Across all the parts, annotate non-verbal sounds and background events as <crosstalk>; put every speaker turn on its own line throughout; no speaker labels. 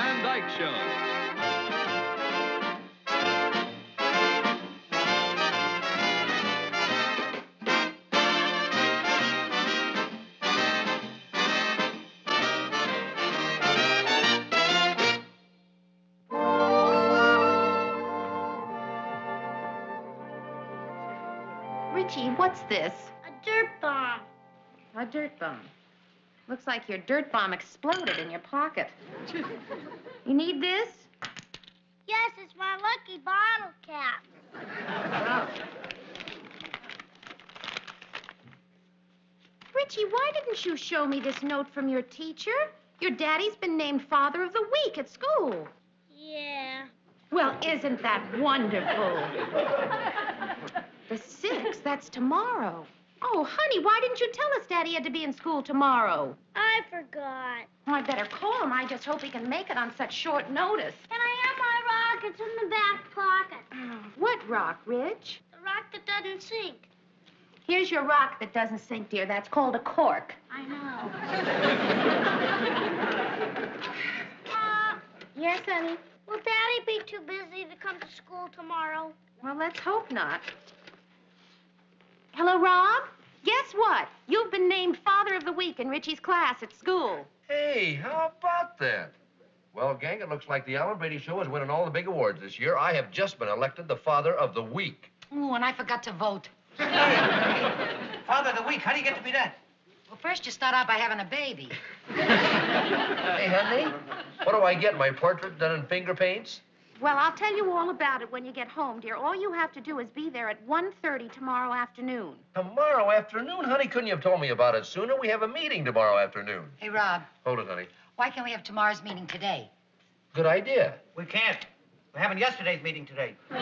Van Dyke Show.
Richie, what's this?
A dirt bomb.
A dirt bomb. Looks like your dirt bomb exploded in your pocket. <laughs> You need this?
Yes, it's my lucky bottle cap.
Richie, why didn't you show me this note from your teacher? Your daddy's been named Father of the Week at school.
Yeah.
Well, isn't that wonderful? <laughs> the 6th, that's tomorrow. Oh, honey, why didn't you tell us Daddy had to be in school tomorrow?
I forgot.
Oh, I better call him. I just hope he can make it on such short notice.
Can I have my rock? It's in the back pocket. <sighs>
What rock, Rich?
The rock that doesn't sink.
Here's your rock that doesn't sink, dear. That's called a cork.
I know. <laughs> uh,
Yes, honey?
will Daddy be too busy to come to school tomorrow?
Well, let's hope not. Hello, Rob? Guess what? You've been named Father of the Week in Richie's class at school.
Hey, how about that? Well, gang, it looks like the Alan Brady Show is winning all the big awards this year. I have just been elected the Father of the Week.
Ooh, and I forgot to vote. <laughs>
Father of the week, how do you get to be that?
Well, first you start out by having a baby. <laughs>
Hey, honey, what do I get? My portrait done in finger paints?
Well, I'll tell you all about it when you get home, dear. All you have to do is be there at 1.30 tomorrow afternoon.
Tomorrow afternoon, honey. Couldn't you have told me about it sooner? We have a meeting tomorrow afternoon.
Hey, Rob,
Hold it, honey.
why can't we have tomorrow's meeting today?
Good idea.
We can't. We're having yesterday's meeting today. <coughs>
Rob,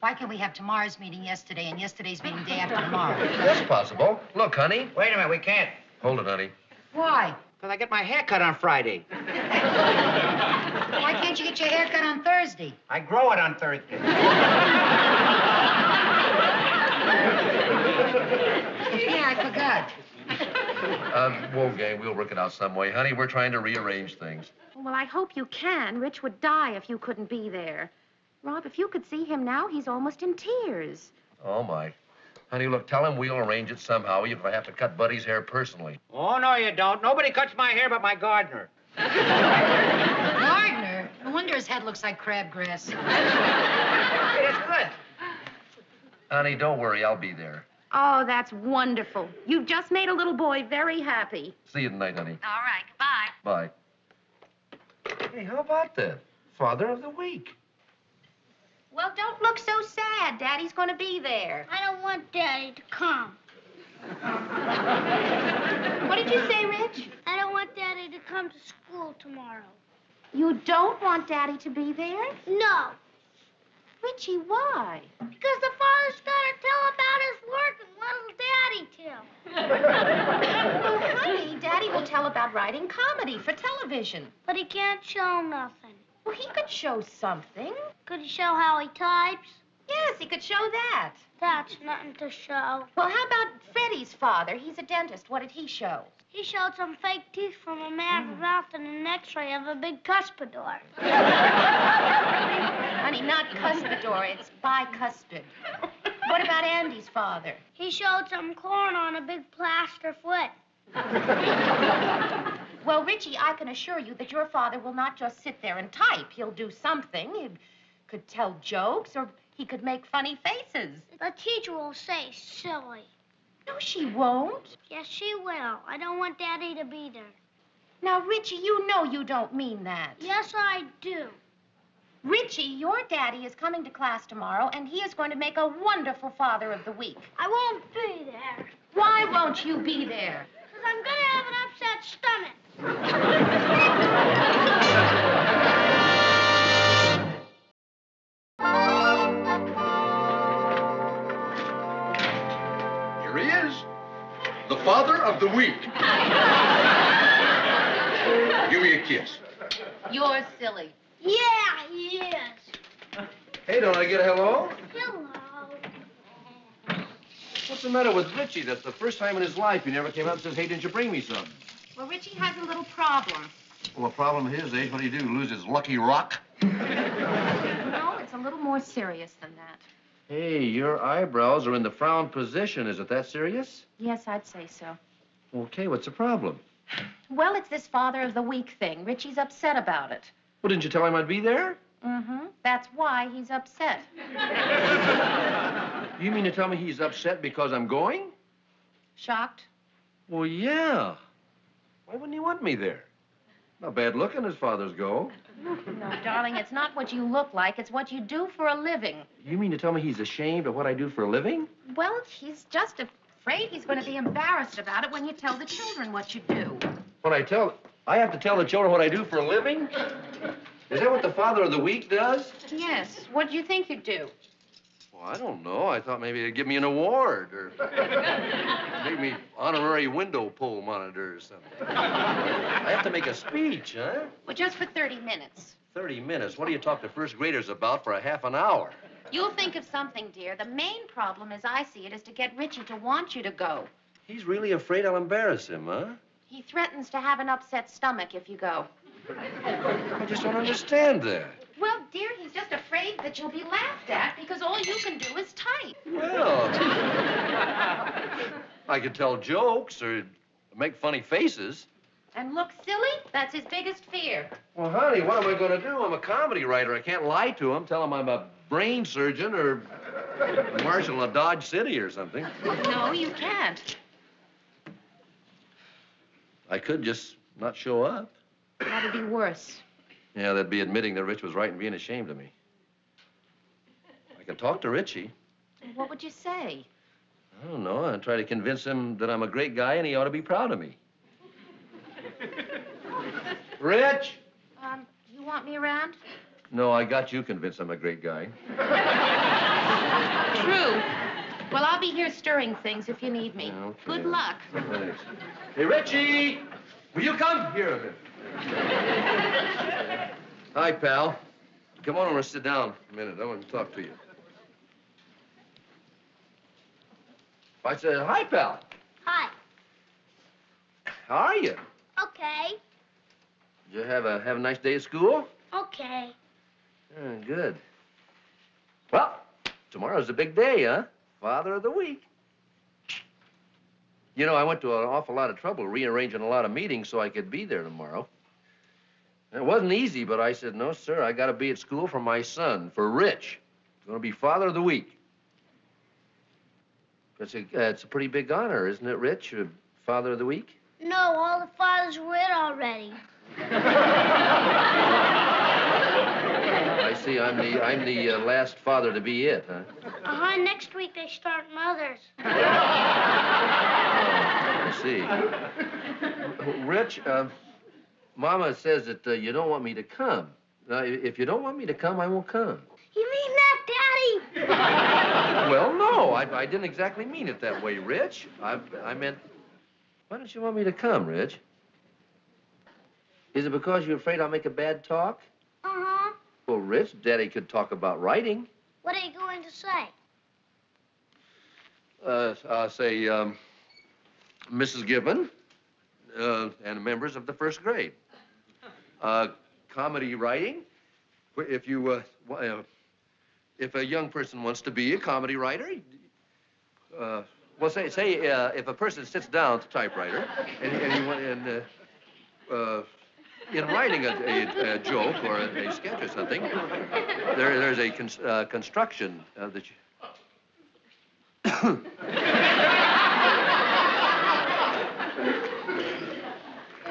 why can't we have tomorrow's meeting yesterday and yesterday's meeting day after tomorrow?
That's possible. Look, honey.
Wait a minute, we can't.
Hold it, honey.
Why?
Because I get my hair cut on Friday. <laughs>
Why can't you get your hair cut on Thursday?
I grow it on Thursday.
Yeah, I forgot.
Uh, whoa, gang, we'll work it out some way. Honey, we're trying to rearrange things.
Well, I hope you can. Rich would die if you couldn't be there. Rob, if you could see him now, he's almost in tears.
Oh, my. Honey, look, tell him we'll arrange it somehow, even if I have to cut Buddy's hair personally.
Oh, no, you don't. Nobody cuts my hair but my gardener.
Gardner? No wonder his head looks like crabgrass.
It's good.
Honey, don't worry, I'll be there.
Oh, that's wonderful. You've just made a little boy very happy.
See you tonight, honey.
All right, goodbye.
Bye. Hey, how about that? Father of the Week.
Well, don't look so sad. Daddy's going to be there.
I don't want Daddy to come.
What did you say, Rich?
I don't want Daddy to come to school tomorrow.
You don't want Daddy to be there?
No,
Richie, why?
because the father's got to tell about his work and little Daddy too.
Well, honey, Daddy will tell about writing comedy for television.
But he can't show nothing.
Well, he could show something.
Could he show how he types?
Yes, he could show that.
That's nothing to show.
Well, how about Freddie's father? He's a dentist. What did he show?
He showed some fake teeth from a man's mouth mm. and an x-ray of a big cuspidor. <laughs>
Honey, not cuspidor, it's bicuspid. What about Andy's father?
He showed some corn on a big plaster foot.
Well, Richie, I can assure you that your father will not just sit there and type. He'll do something. He could tell jokes or he could make funny faces.
The teacher will say silly.
No, she won't.
Yes, she will. I don't want Daddy to be there.
Now, Richie, you know you don't mean that.
Yes, I do.
Richie, your daddy is coming to class tomorrow, and he is going to make a wonderful Father of the Week.
I won't be there.
Why won't you be there?
Because I'm going to have an upset stomach. <laughs>
the father of the week. Give me a kiss.
You're silly.
Yeah, he is.
Hey, don't I get a hello?
Hello.
What's the matter with Richie? That's the first time in his life he never came out and says, hey, didn't you bring me some?
Well, Richie has a little problem.
Well, a problem at his age, what do you do? Lose his lucky rock?
No, it's a little more serious than that.
Hey, your eyebrows are in the frown position. Is it that serious?
Yes, I'd say so.
Okay, what's the problem?
Well, it's this father of the week thing. Richie's upset about it.
Well, didn't you tell him I'd be there?
Mm-hmm. That's why he's upset. <laughs>
You mean to tell me he's upset because I'm going?
Shocked?
Well, yeah. Why wouldn't he want me there? Not bad looking as fathers go.
No, darling, it's not what you look like. It's what you do for a living.
You mean to tell me he's ashamed of what I do for a living?
Well, he's just afraid he's going to be embarrassed about it when you tell the children what you do.
When I tell, I have to tell the children what I do for a living? Is that what the father of the week does?
Yes. What do you think you'd do?
I don't know. I thought maybe they'd give me an award or make me honorary window pole monitor or something. I have to make a speech, huh?
Well, just for 30 minutes.
30 minutes. What do you talk to first graders about for a half an hour?
You'll think of something, dear. The main problem, as I see it, is to get Richie to want you to go.
He's really afraid I'll embarrass him, huh?
He threatens to have an upset stomach if you go.
I just don't understand that.
Well, dear, he's just afraid that you'll be laughed at because all you can do is type.
Well, I could tell jokes or make funny faces.
And look silly? That's his biggest fear.
Well, honey, what am I going to do? I'm a comedy writer. I can't lie to him, tell him I'm a brain surgeon or marshal of Dodge City or something.
No, you can't.
I could just not show up.
That'd be worse.
Yeah, that'd be admitting that Rich was right and being ashamed of me. I can talk to Richie.
What would you say?
I don't know. I'd try to convince him that I'm a great guy and he ought to be proud of me. <laughs> Rich!
Um, you want me around?
No, I got you convinced I'm a great guy. <laughs>
True. Well, I'll be here stirring things if you need me.
Okay.
Good luck.
Thanks. Hey, Richie! Will you come here a minute? <laughs> Hi, pal. Come on over and sit down a minute. I want to talk to you. I said, uh, hi, pal.
Hi.
How are you?
Okay.
Did you have a have a nice day at school?
Okay.
Good. Well, tomorrow's a big day, huh? Father of the week. You know, I went to an awful lot of trouble rearranging a lot of meetings so I could be there tomorrow. It wasn't easy, but I said, no, sir, I got to be at school for my son, for Rich. He's going to be Father of the Week. It's a, uh, it's a pretty big honor, isn't it, Rich? Uh, Father of the Week?
No, all the fathers were in already.
I see. I'm the I'm the uh, last father to be it, huh?
Uh-huh, next week they start mothers.
I see. Rich, uh, Mama says that uh, you don't want me to come. Now, if you don't want me to come, I won't come.
You mean that? <laughs>
Well, no, I, I didn't exactly mean it that way, Rich. I, I meant, why don't you want me to come, Rich? Is it because you're afraid I'll make a bad talk?
Uh-huh.
Well, Rich, Daddy could talk about writing.
What are you going to say?
Uh, I'll say, um, Mrs. Given uh, and members of the first grade. Uh, comedy writing. If you, uh, uh, if a young person wants to be a comedy writer, uh, well, say, say uh, if a person sits down to typewriter and, and, he, and uh, uh, in writing a, a, a joke or a, a sketch or something, there, there's a cons- uh, construction uh, that you,
Is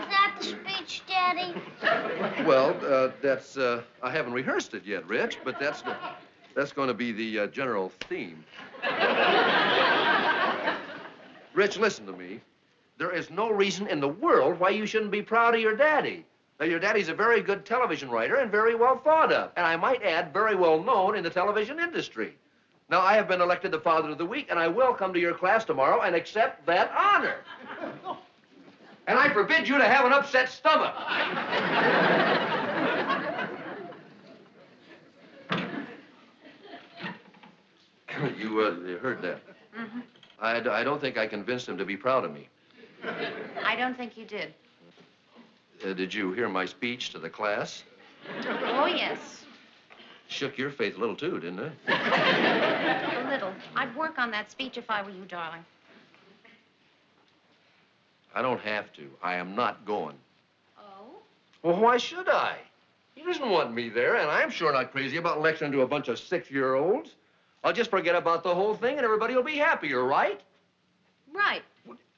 that the speech, Daddy?
Well, uh, that's, uh, I haven't rehearsed it yet, Rich, but that's, the, that's going to be the uh, general theme. Rich, listen to me. There is no reason in the world why you shouldn't be proud of your daddy. Now, your daddy's a very good television writer and very well thought of, and I might add, very well known in the television industry. Now, I have been elected the Father of the Week, and I will come to your class tomorrow and accept that honor. And I forbid you to have an upset stomach. You, uh, you heard that. I don't think I convinced him to be proud of me.
I don't think you did.
Uh, did you hear my speech to the class?
Oh, yes.
Shook your faith a little too, didn't it? <laughs>
A little. I'd work on that speech if I were you, darling.
I don't have to. I am not going.
Oh?
Well, why should I? He doesn't want me there, and I'm sure not crazy about lecturing to a bunch of six-year-olds. I'll just forget about the whole thing, and everybody will be happier, right?
Right.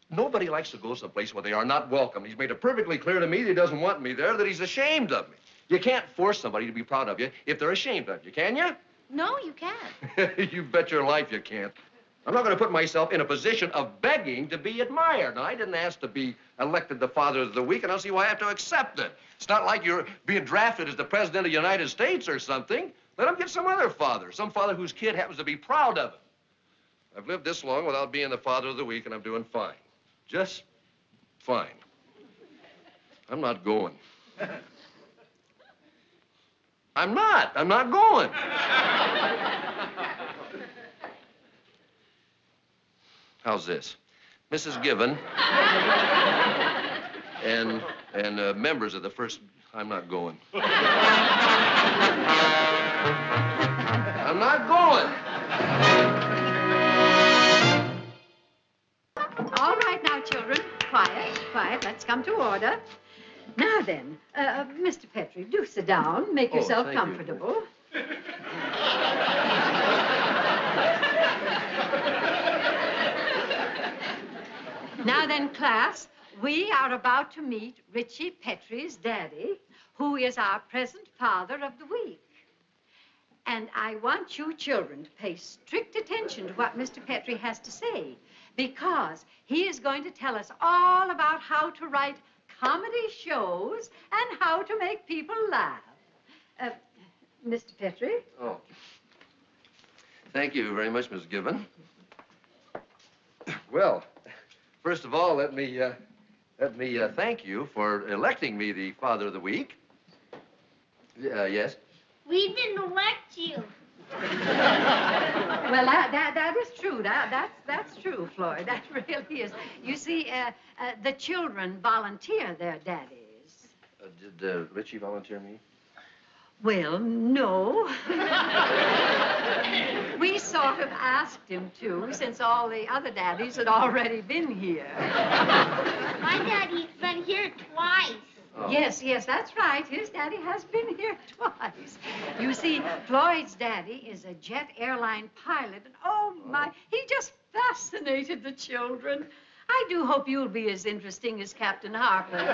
Nobody likes to go someplace where they are not welcome. He's made it perfectly clear to me that he doesn't want me there, that he's ashamed of me. You can't force somebody to be proud of you if they're ashamed of you, can you? <laughs>
No, you can't.
you bet your life you can't. I'm not going to put myself in a position of begging to be admired. Now, I didn't ask to be elected the Father of the Week, and I don't see why I have to accept it. It's not like you're being drafted as the President of the United States or something. Let him get some other father, some father whose kid happens to be proud of him. I've lived this long without being the Father of the Week, and I'm doing fine. Just fine. I'm not going. <laughs> I'm not. I'm not going. How's this? Mrs. Given and and uh, members of the first. I'm not going.
Come to order. Now then, uh, Mr. Petrie, do sit down. Make
Oh,
yourself
thank you.
comfortable. now then, class, we are about to meet Richie Petrie's daddy, who is our present father of the week. And I want you children to pay strict attention to what Mr. Petrie has to say, because he is going to tell us all about how to write comedy shows and how to make people laugh. Uh, Mr. Petrie?
Oh. Thank you very much, Miss Given. Well, first of all, let me uh, let me uh, thank you for electing me the Father of the Week. Uh, yes.
We didn't elect you. <laughs>
Well, that, that, that is true. That, that's, that's true, Floyd. <laughs> That really is. You see, uh, uh, the children volunteer their daddies.
Uh, did uh, Richie volunteer me?
Well, no. <laughs> we sort of asked him to, since all the other daddies had already been here.
My daddy's been here twice.
Oh.
Yes, yes, that's right. His daddy has been here <laughs> twice. You see, Floyd's daddy is a jet airline pilot, and oh, oh my, he just fascinated the children. I do hope you'll be as interesting as Captain Harper. <laughs> of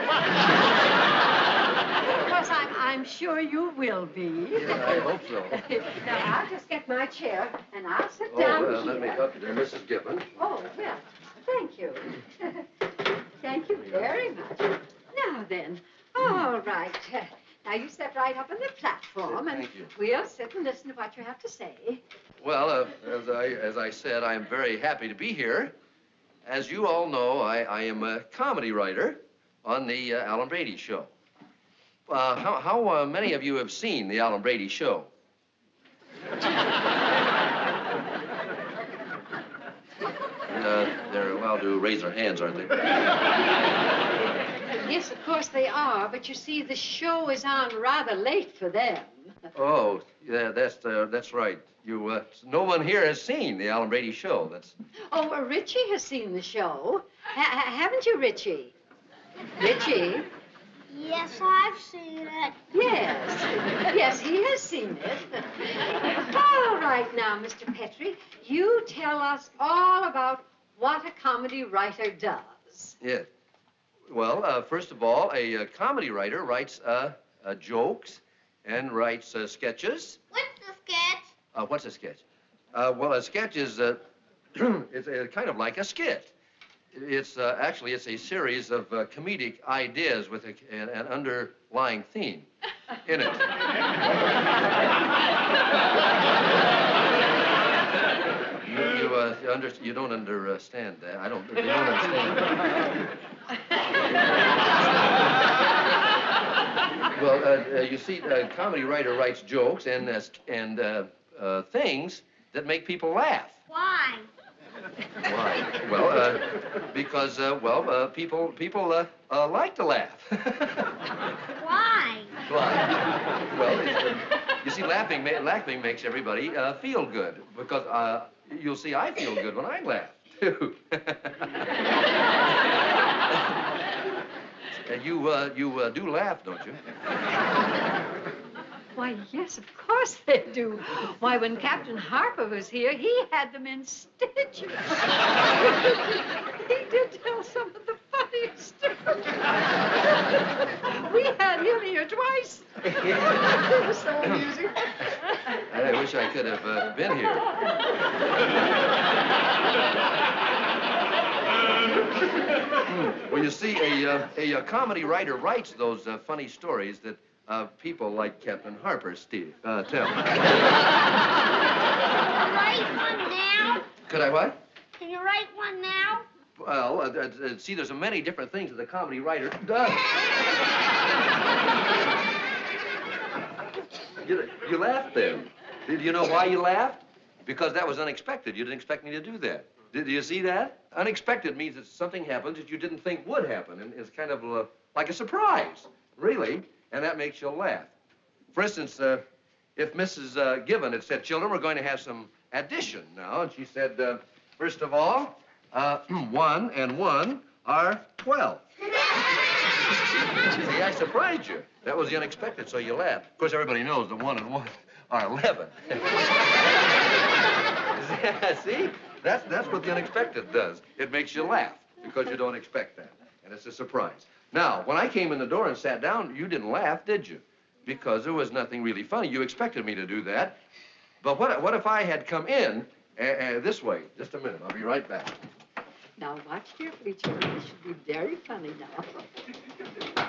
course, I'm, I'm sure you will be.
Yeah, I hope so. <laughs>
now, I'll just get my chair, and I'll sit
Oh,
down
well,
here.
let me help you there, Mrs. Given.
Oh, well, thank you. thank you very much. Now then, all right. Uh, now you step right up on the platform, and
Thank you.
we'll sit and listen to what you have to say.
Well, uh, as I as I said, I am very happy to be here. As you all know, I, I am a comedy writer on the uh, Alan Brady Show. Uh, how how uh, many of you have seen the Alan Brady Show? <laughs> Uh, they're allowed to raise their hands, aren't they? <laughs>
Yes, of course they are, but you see, the show is on rather late for them.
Oh, yeah, that's uh, that's right. You, uh, no one here has seen the Alan Brady Show. That's
Oh, well, Richie has seen the show. Ha- ha- haven't you, Richie? Richie?
Yes, I've seen it.
Yes. Yes, he has seen it. All right now, Mr. Petrie, you tell us all about what a comedy writer does.
Yeah. Well, uh, first of all, a, uh comedy writer writes uh, uh, jokes and writes uh, sketches.
What's a sketch?
Uh, what's a sketch? Uh, well, a sketch is uh, <clears throat> it's uh, kind of like a skit. It's uh, actually it's a series of uh, comedic ideas with a, an, an underlying theme in it. <laughs> you you, uh, you, under, you don't understand that. I don't. You don't understand. <laughs> Well, uh, uh, you see, a comedy writer writes jokes and uh, and uh, uh, things that make people laugh.
Why?
Why? Well, uh, because, uh, well, uh, people, people, uh, uh, like to laugh. <laughs>
Why?
Why? Well, uh, you see, laughing, ma- laughing makes everybody, uh, feel good. Because, uh, you'll see, I feel good when I laugh, too. <laughs> You, uh, you, uh, do laugh, don't you? <laughs>
Why, yes, of course they do. Why, when Captain Harper was here, he had them in stitches. <laughs> he did tell some of the funniest stories. <laughs> we had him here twice. it was so amusing.
I wish I could have uh, been here. Hmm. well, you see, a, uh, a, uh comedy writer writes those uh, funny stories that uh, people like Captain Harper Steve, uh, tell. <laughs>
Write one now?
Could I what?
Can you write one now?
Well, see, there's a many different things that the comedy writer does. <laughs> you, you laughed then. Did you know why you laughed? Because that was unexpected. You didn't expect me to do that. Did you see that? Unexpected means that something happens that you didn't think would happen, and it's kind of uh, like a surprise, really, and that makes you laugh. For instance, uh, if Mrs. Uh, Given had said, children, we're going to have some addition now, and she said, uh, first of all, uh, <clears throat> one and one are 12. <laughs> See, I surprised you. That was the unexpected, so you laughed. Of course, everybody knows the one and one <laughs> are 11. <laughs> <laughs> See? That's, that's what the unexpected does. It makes you laugh because you don't expect that. And it's a surprise. Now, when I came in the door and sat down, you didn't laugh, did you? Because there was nothing really funny. You expected me to do that. But what, what if I had come in uh, uh, this way? Just a minute. I'll be right back.
Now, watch carefully, children. This should be very funny now. <laughs>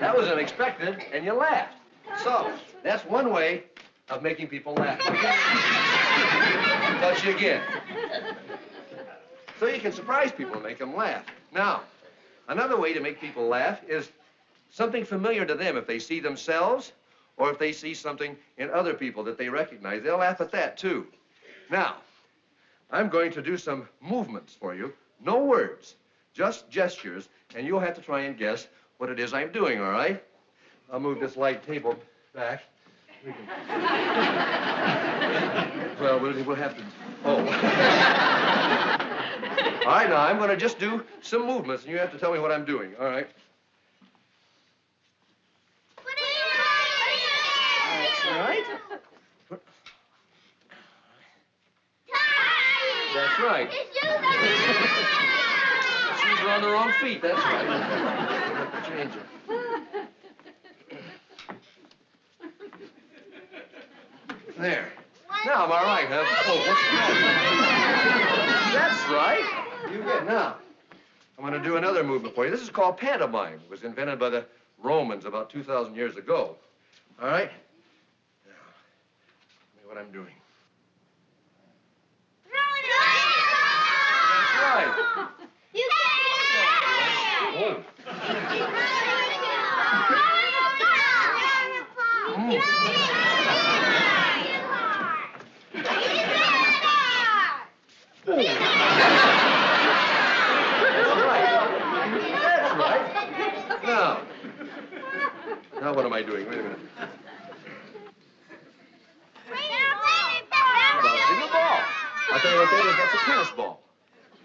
That was unexpected, and you laughed. So, that's one way of making people laugh. Touch you again. So you can surprise people and make them laugh. Now, another way to make people laugh is something familiar to them. If they see themselves or if they see something in other people that they recognize, they'll laugh at that too. Now, I'm going to do some movements for you. No words, just gestures, and you'll have to try and guess what it is I'm doing, all right? I'll move this light table back. <laughs> Well, we'll, we'll have to. Oh. <laughs> all right, now I'm going to just do some movements, and you have to tell me what I'm doing, all right? That's right. That's right. Shoes are on the wrong feet, that's right. Change it. There. Now, am I right, huh? Oh, what's That's right. You get now. I'm going to do another movement for you. This is called pantomime. It was invented by the Romans about 2,000 years ago. All right? Now, tell me what I'm doing. That's right.
You
Right. Now, what am I doing? Wait a minute. Bouncing a ball. I'll tell you what that is. That's a tennis ball.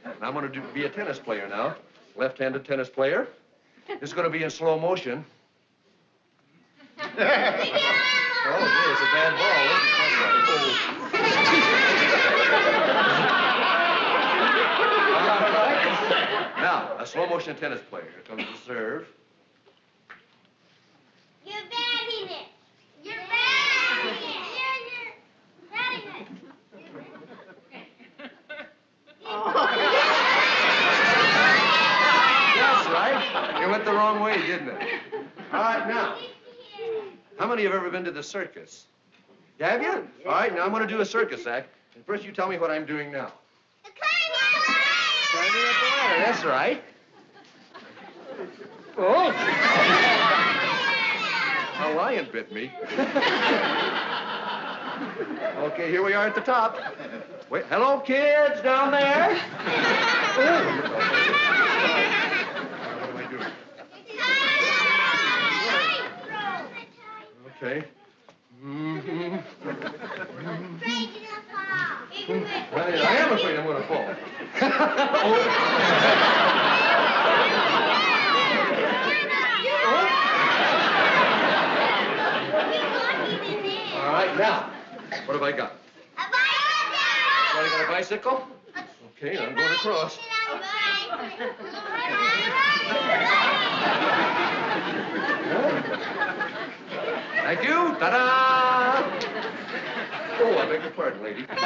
And I'm going to do, be a tennis player now. Left-handed tennis player. It's going to be in slow motion. <laughs> Oh, yeah, it's a bad ball. Now, a slow motion tennis player. Comes the serve.
You're batting it. You're batting it. You're, you're batting it.
That's right. You went the wrong way, didn't it? All right, now, how many have ever been to the circus? Have you? All right, now I'm going to do a circus act. And first, you tell me what I'm doing now.
The
Climbing up the ladder, that's right. Oh! A lion bit me. okay, here we are at the top. Wait, hello, kids down there. <laughs> Oh. What am I doing? Okay. Mhm. Well, I am afraid I'm going to fall. All right, now, what have I got? Somebody got a bicycle? Okay, I'm going across. Thank you. Ta-da! Oh, I beg your pardon, lady. <laughs> That's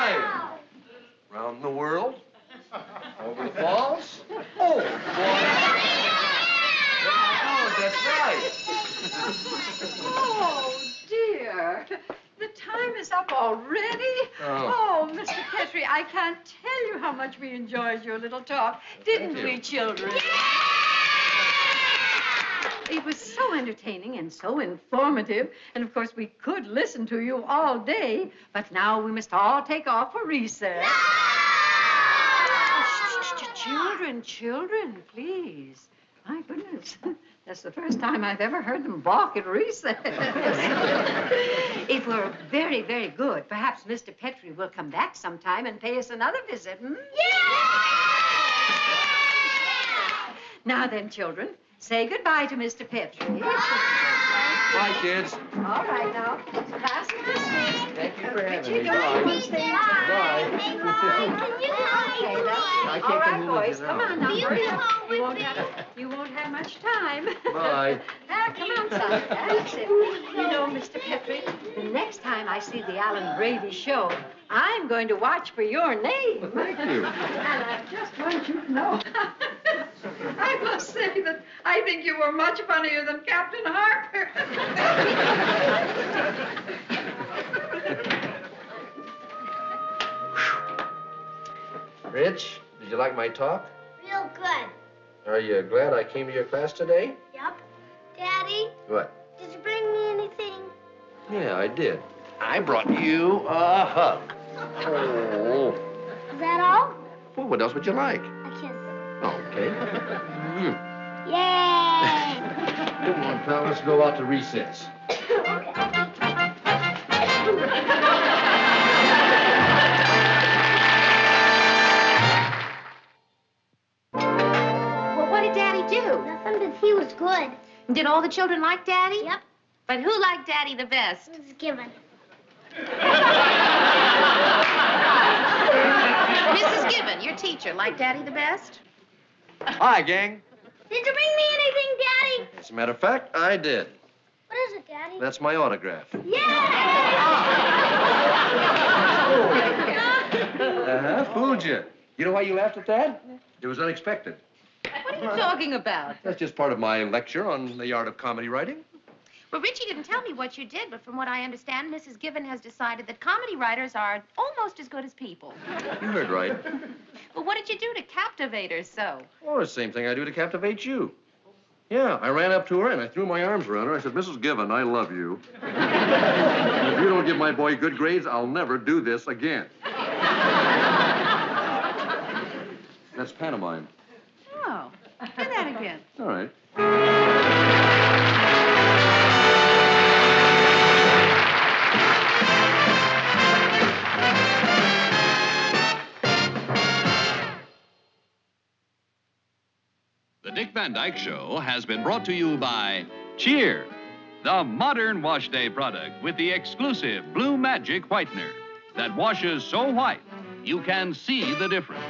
right. Round the world. Over the falls. Oh, boy. Oh, that's right.
Oh, dear. The time is up already.
Oh.
Oh, Mr. Petrie, I can't tell you how much we enjoyed your little talk. Didn't we, children? Yeah! It was so entertaining and so informative. And of course, we could listen to you all day. But now we must all take off for recess. Shh, Children, children, please. My goodness. <laughs> That's the first time I've ever heard them balk at recess. <laughs> if we're very, very good, perhaps Mr. Petrie will come back sometime and pay us another visit. Hmm? Now then, children, say goodbye to Mr. Petrie.
Bye, kids.
All right, now. Class is dismissed.
Thank you for having
Richie,
me.
don't you
Bye.
want to stay?
Bye. <laughs>
Okay, then.
I
All
can't
right,
come home with
boys,
you
come
now.
on now.
You
hurry
come
up.
home
You
with
won't
me.
have you won't have much time. <laughs>
Bye.
Ah, come on, son. That's it. You know, Mr. Petrie, the next time I see the Alan Brady show, I'm going to watch for your name.
Thank you. <laughs>
And I just want you to know. I say that I think you were much funnier than Captain Harper. <laughs>
Rich, did you like my talk?
Real good.
Are you glad I came to your class today?
Yep. Daddy,
What?
did you bring me anything?
Yeah, I did. I brought you a hug. Oh.
Is that all?
Well, what else would you like?
A kiss.
Okay. Mm.
Yay!
Come on, pal, let's go out to recess.
Well, what did Daddy do?
Nothing, but he was good.
Did all the children like Daddy?
Yep.
But who liked Daddy the best?
It was given. <laughs>
Mrs. Given, your teacher, liked Daddy the best?
Hi, gang.
Did you bring me anything, Daddy?
As a matter of fact, I did.
What is it, Daddy?
That's my autograph.
Yeah! <laughs>
Uh-huh, fooled you. You know why you laughed at that? It was unexpected.
What are you talking about?
That's just part of my lecture on the art of comedy writing.
Well, Richie didn't tell me what you did, but from what I understand, Mrs. Given has decided that comedy writers are almost as good as people.
You heard right.
Well, what did you do to captivate her so?
Well, the same thing I do to captivate you. Yeah, I ran up to her and I threw my arms around her. I said, Mrs. Given, I love you. If you don't give my boy good grades, I'll never do this again. That's pantomime.
Oh, do that again.
All right.
Dick Van Dyke Show has been brought to you by Cheer, the modern wash day product with the exclusive Blue Magic Whitener that washes so white you can see the difference.